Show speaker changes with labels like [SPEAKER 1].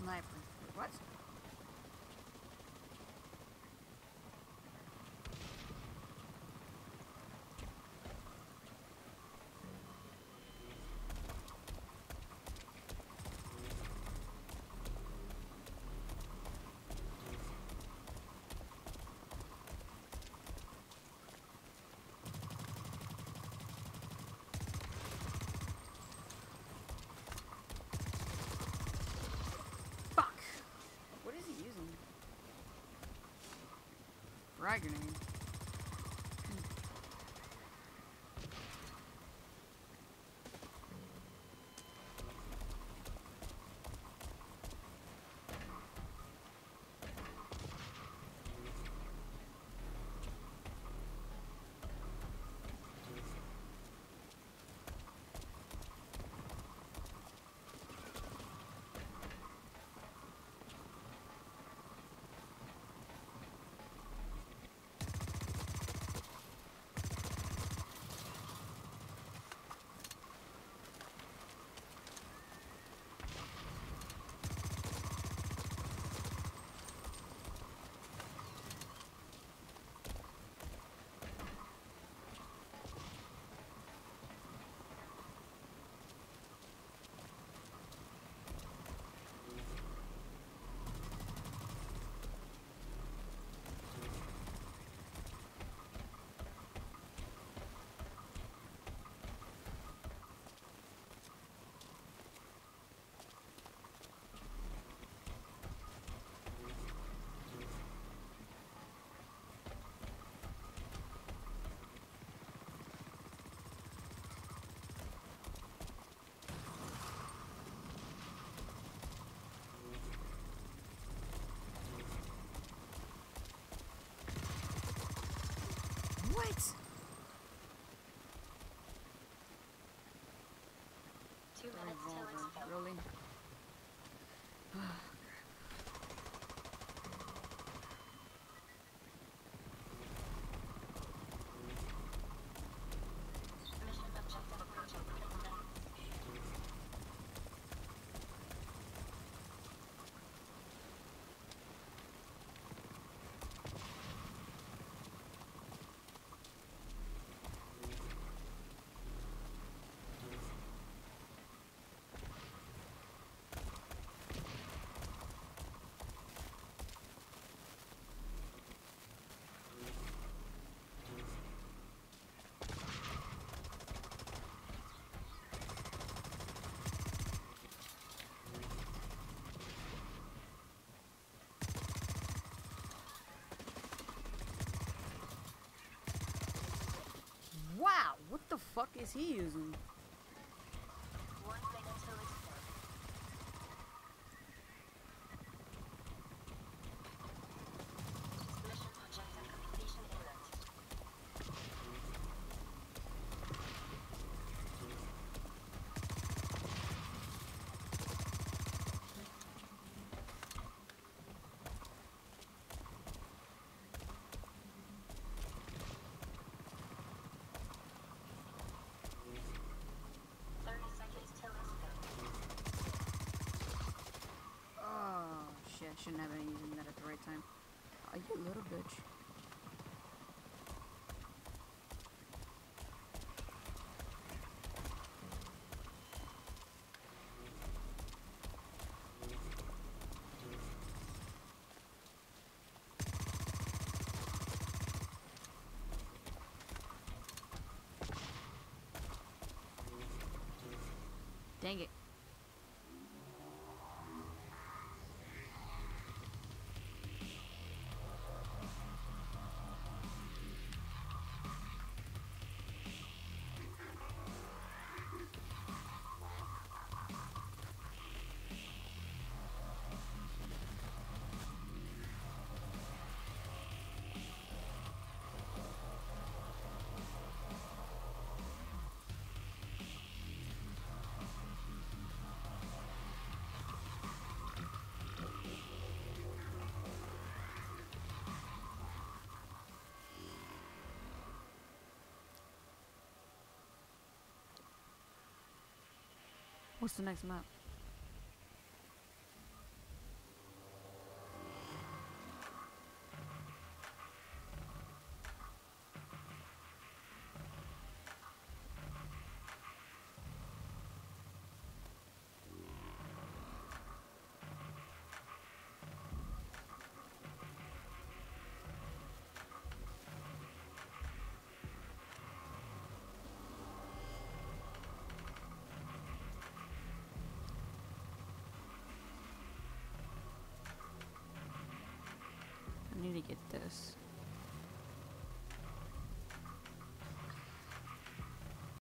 [SPEAKER 1] снайпинг. 20 Frag grenade. What? Fuck is he using? Shouldn't have been using that at the right time. Are you a little bitch? Dang it. What's the next map? Get this.